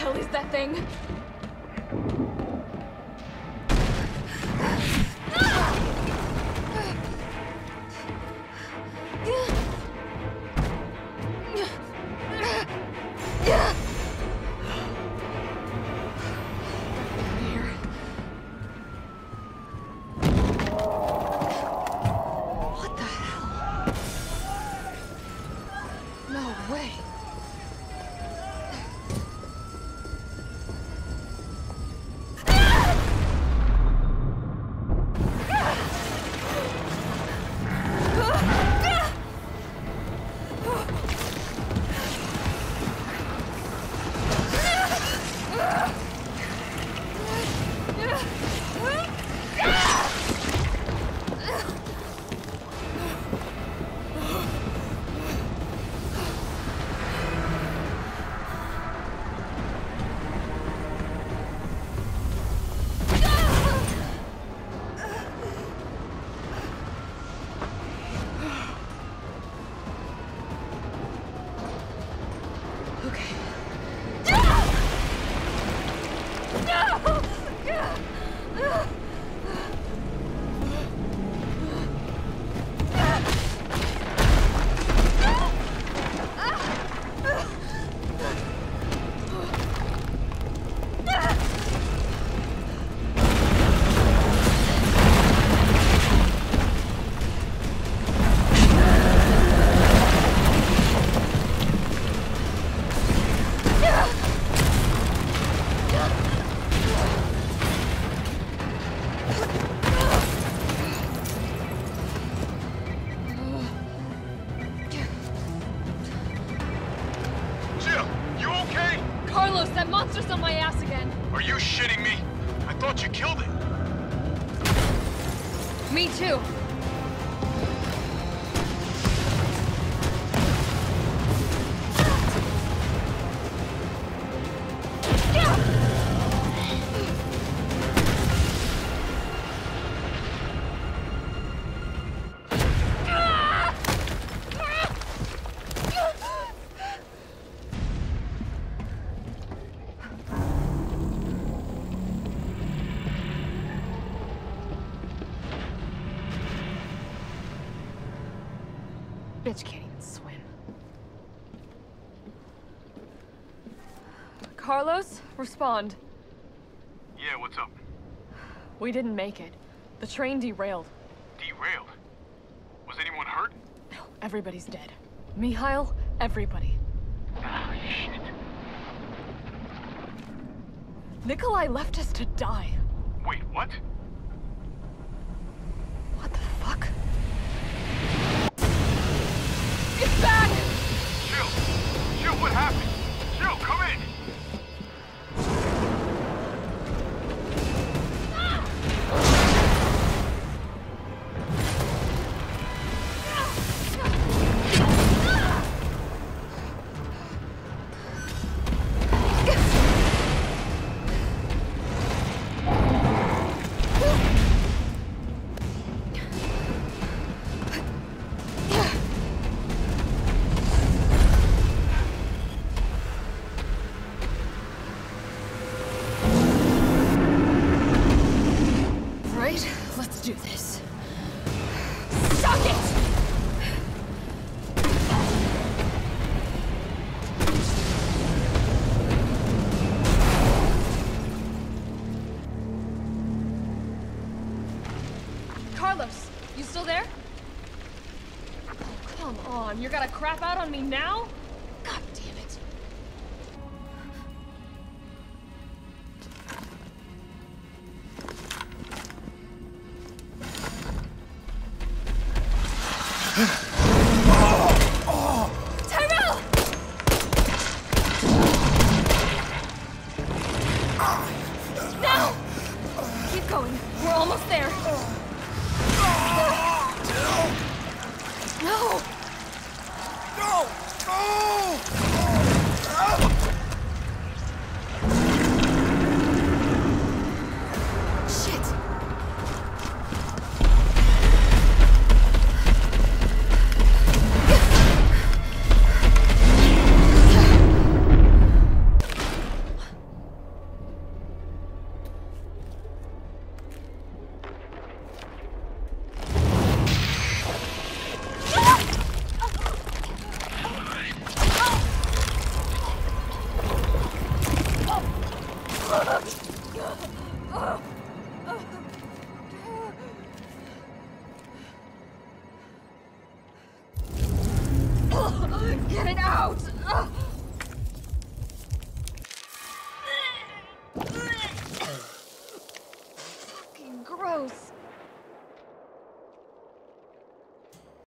hell is that thing? Okay. Are you shitting me? I thought you killed it. Me too. Carlos, respond. Yeah, what's up? We didn't make it. The train derailed. Derailed. Was anyone hurt? No, everybody's dead. Mikhail, everybody. Ah, shit. Nikolai left us to die. Wait, what? Carlos, you still there? Oh, come on. You're gonna crap out on me now? God damn it. Get it out!